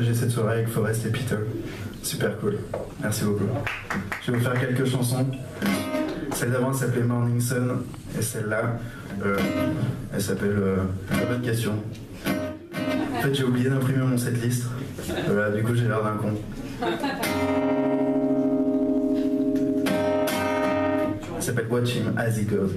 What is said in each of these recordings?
partager cette soirée avec Forest et Peter. Super cool. Merci beaucoup. Je vais vous faire quelques chansons. Celle d'avant s'appelait Morning Sun et celle-là, euh, elle s'appelle euh, La bonne question. En fait, j'ai oublié d'imprimer mon setlist. Voilà, du coup, j'ai l'air d'un con. Elle s'appelle Watch Him As He Goes.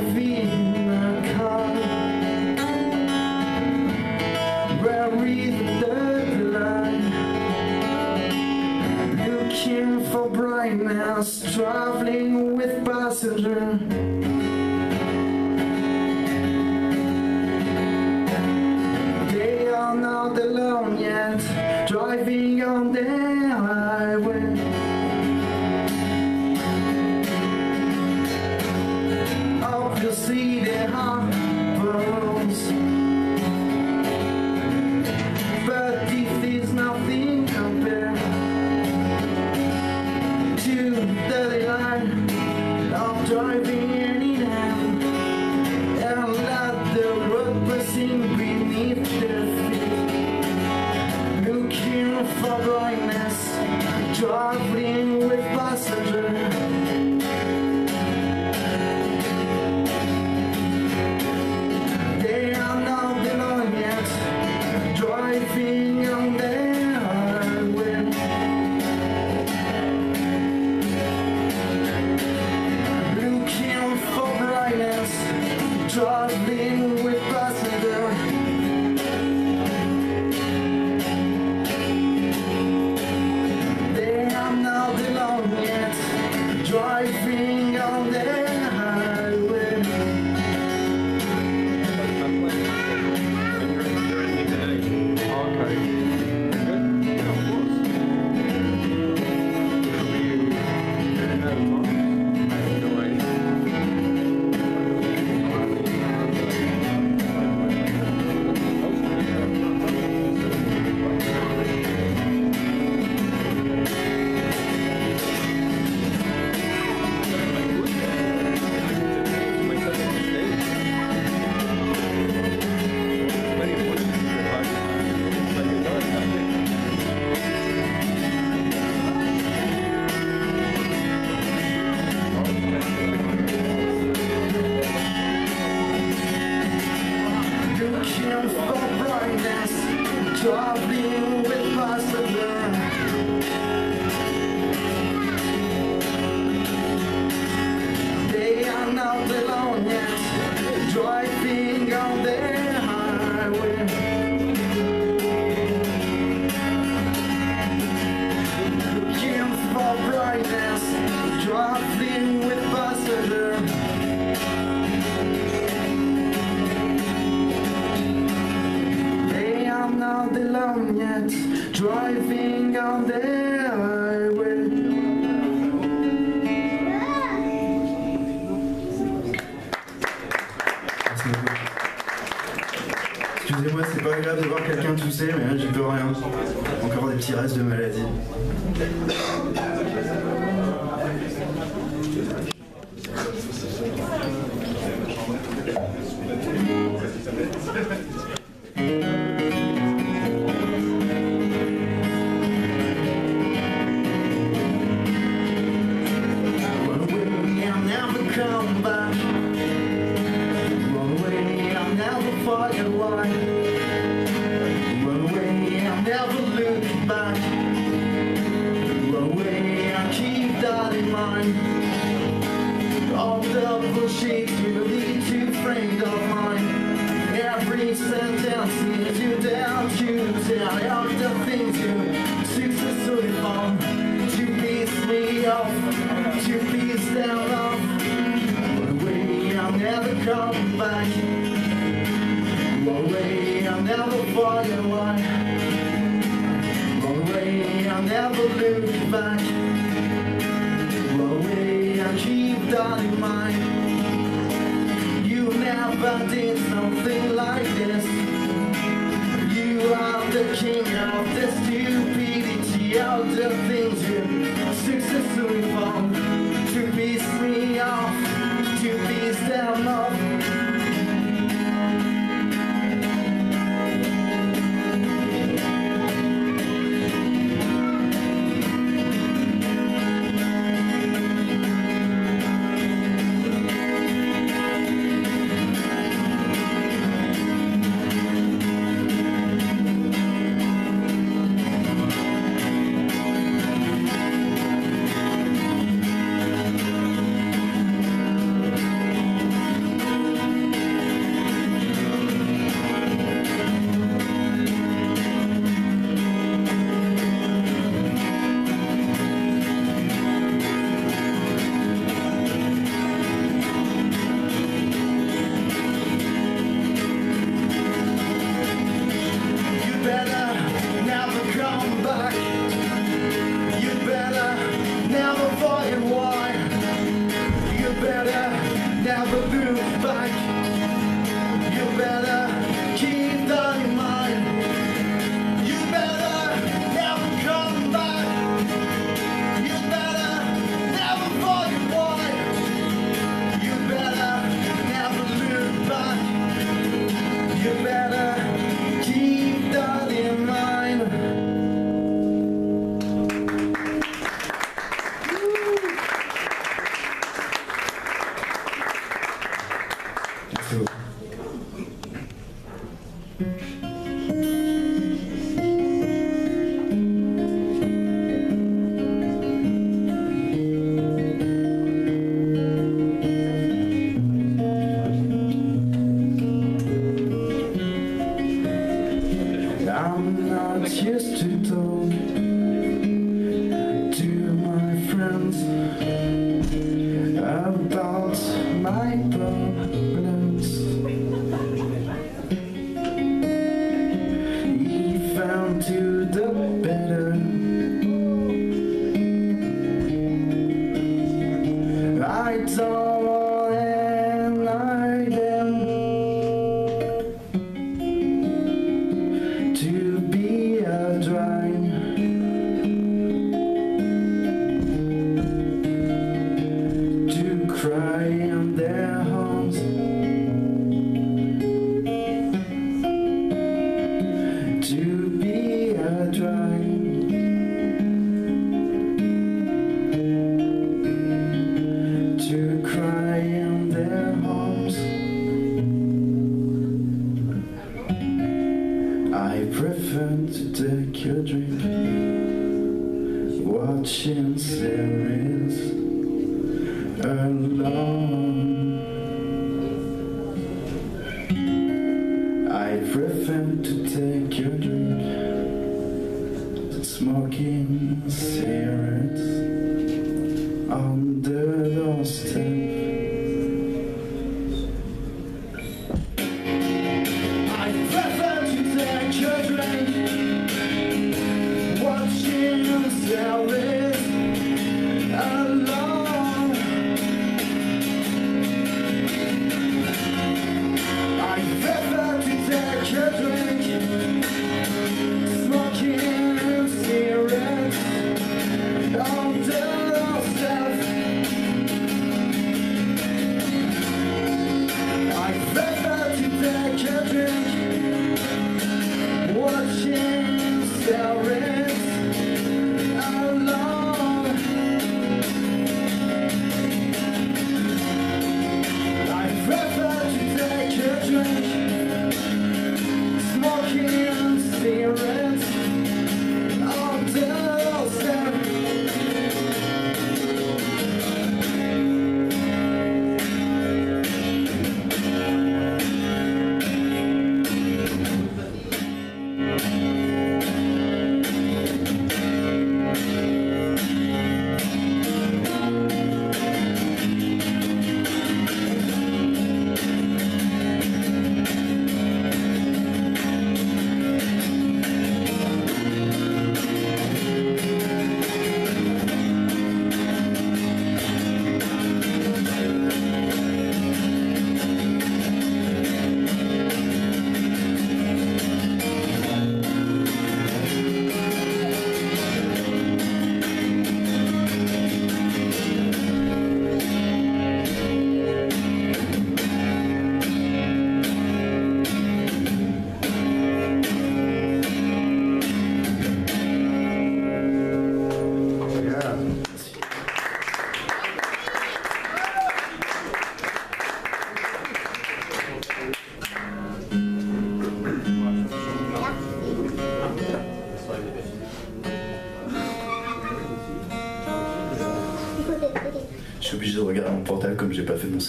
servir.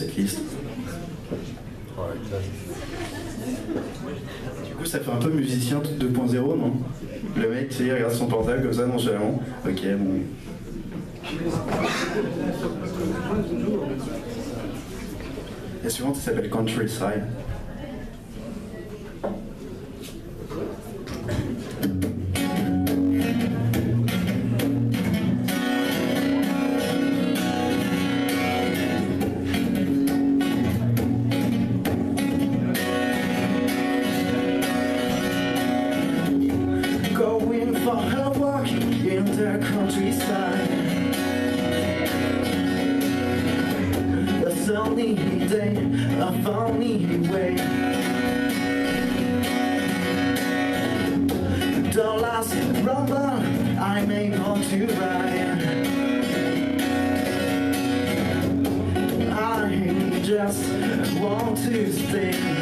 Mon setlist. Du coup, ça fait un peu musicien 2.0, non? Le mec, tu sais, regarde son portable comme ça nonchalamment. Ok, bon. La suivante, elle s'appelle Countryside. A sunny day, a funny way. The last rumble I'm able to ride. I just want to stay.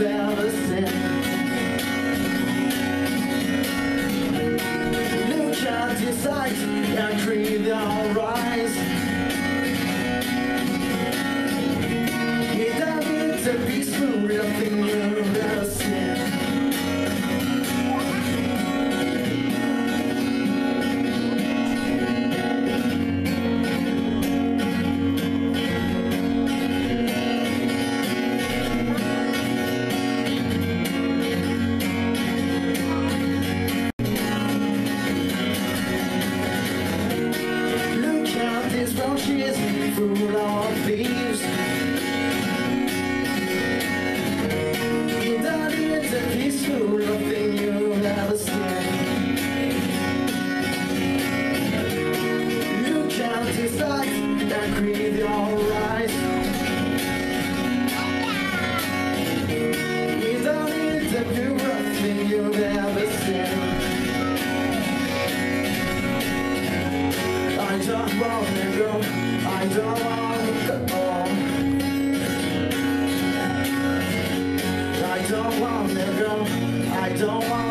down. I don't want to go I don't want to go I don't want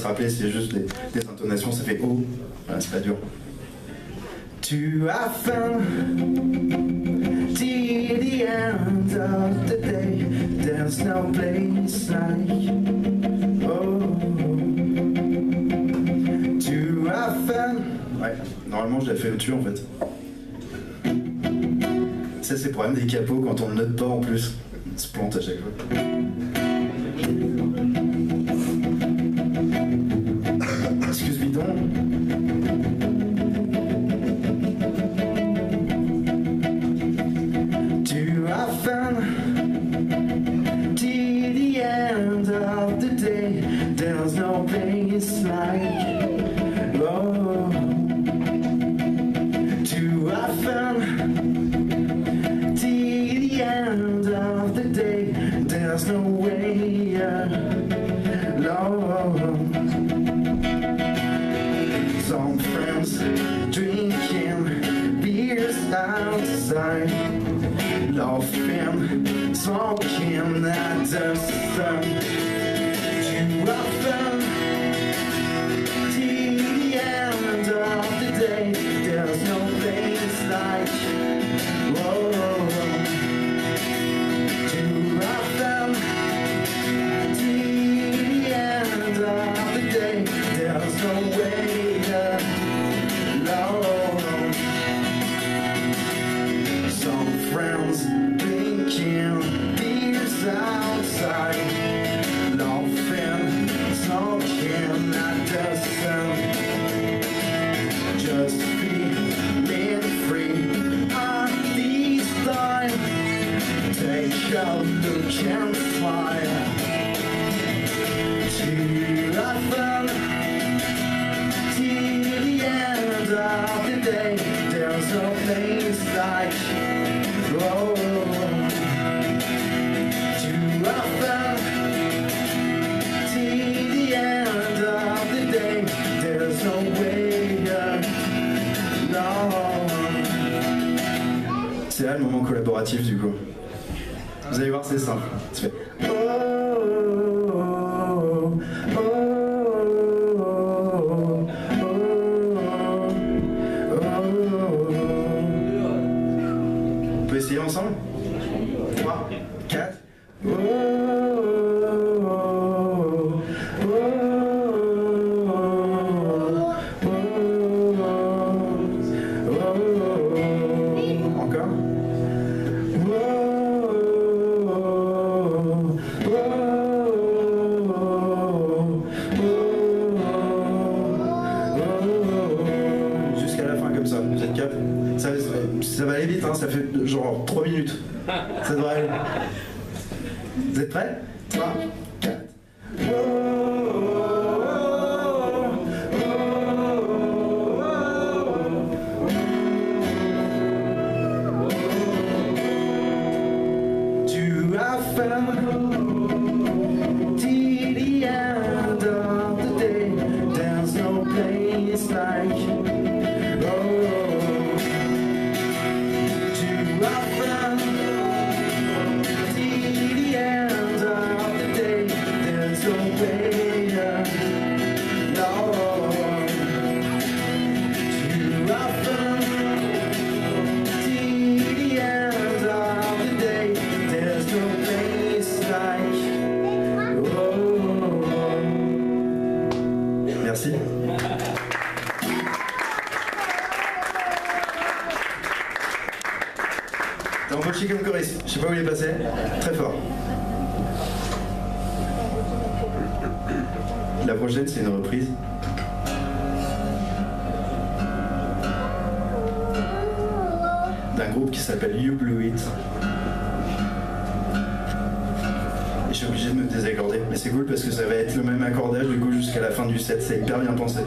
se rappeler, c'est juste des, des intonations, ça fait oh. Voilà, c'est pas dur. Tu as faim, till the end of the day, there's no place like oh. Tu as faim. Ouais, normalement je l'ai fait au-dessus en fait. Ça, c'est le problème des capots quand on ne note pas en plus. On se plante à chaque fois. ensemble 3, 4. qui s'appelle You Blue It. Et je suis obligé de me désaccorder, mais c'est cool parce que ça va être le même accordage du coup jusqu'à la fin du set, c'est hyper bien pensé.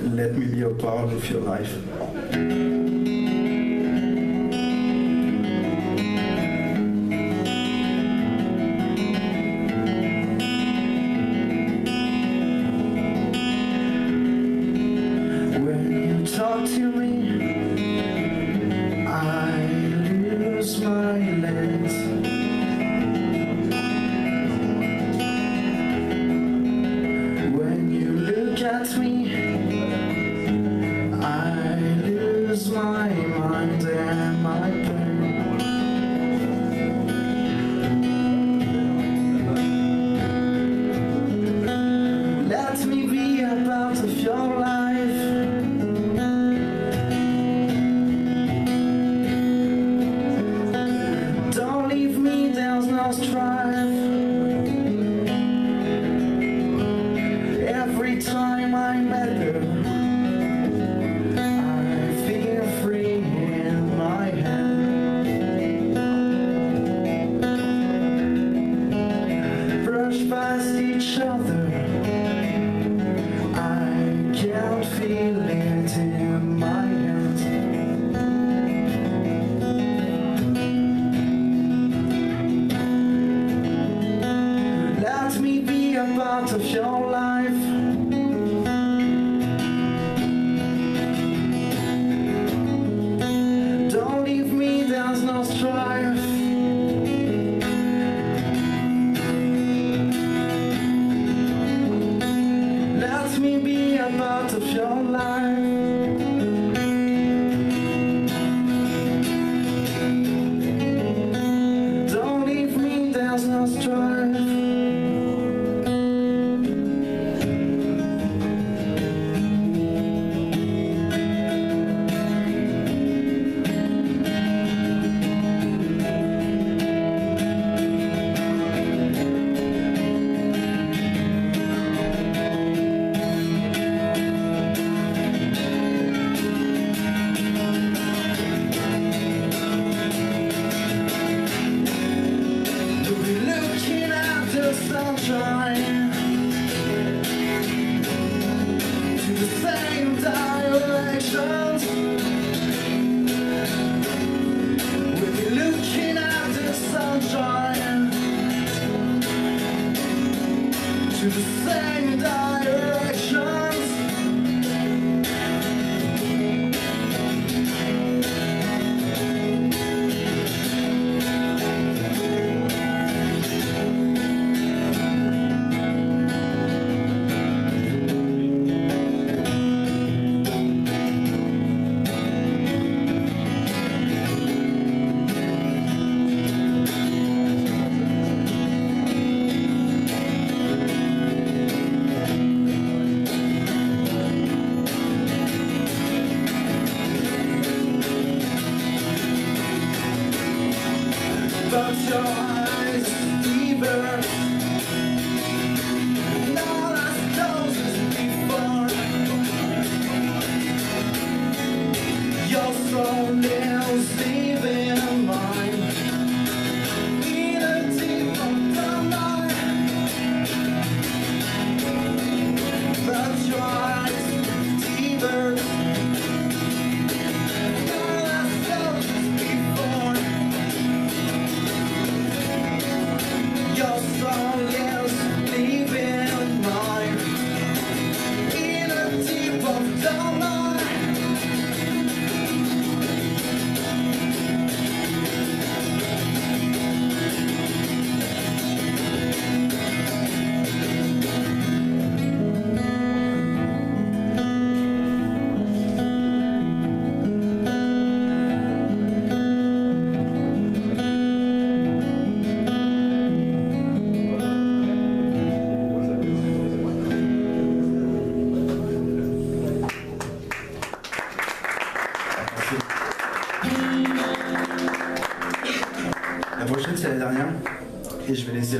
Let Me Be a Part of Your Life.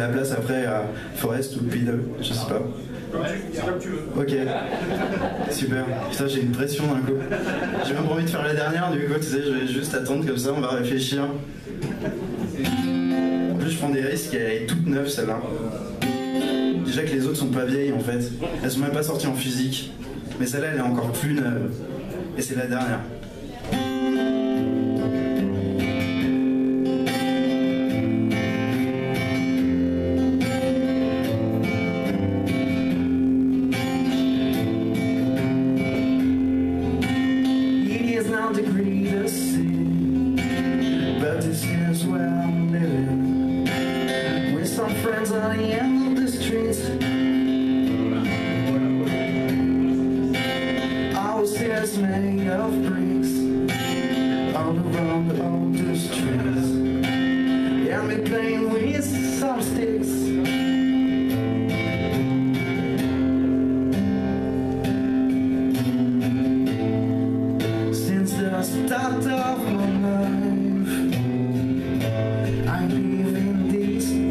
la place après à Forest ou P2, je sais pas. Ok, super. Putain, j'ai une pression d'un coup. J'ai même envie de faire la dernière, du coup, tu sais, je vais juste attendre comme ça, on va réfléchir. En plus, je prends des risques, elle est toute neuve celle-là. Déjà que les autres sont pas vieilles en fait, elles sont même pas sorties en physique. Mais celle-là, elle est encore plus neuve. Et c'est la dernière.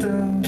Tschüss.